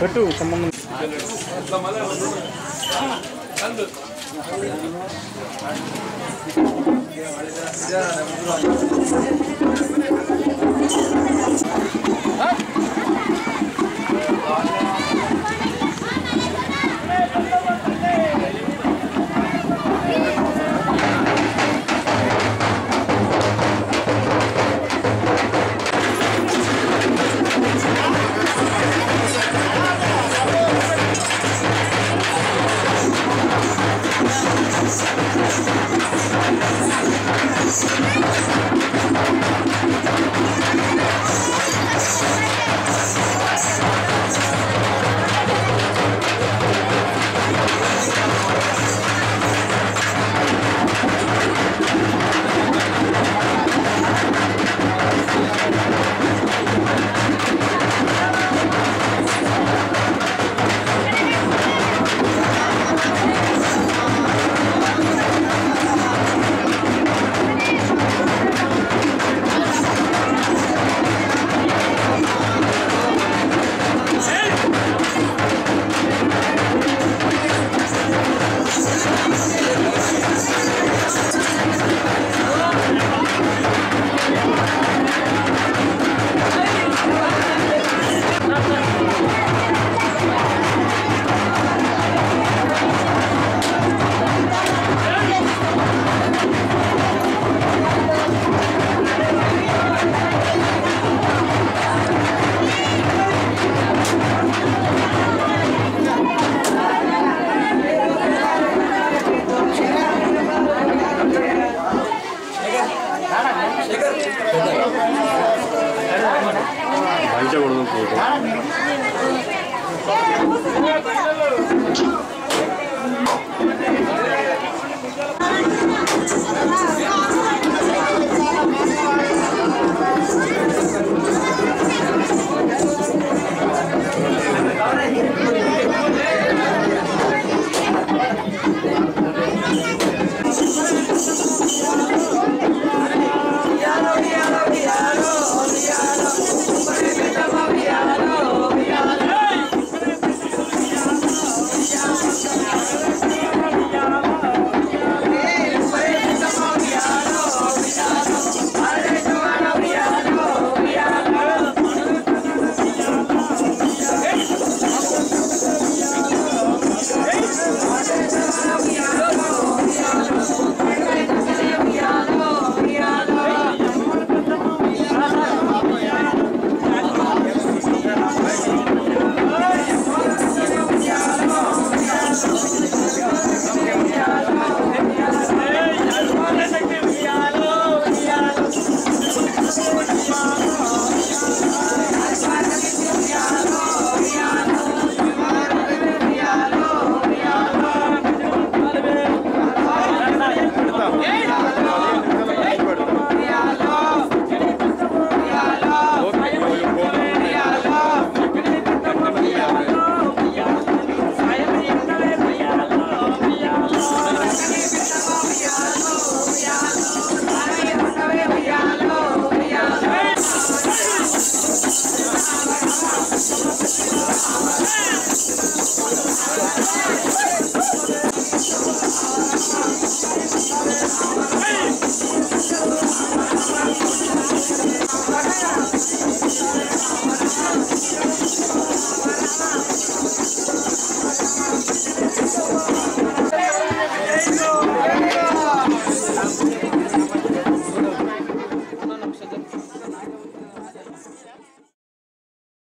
పెట్టు సంబంధం Thank ちゃごろの高校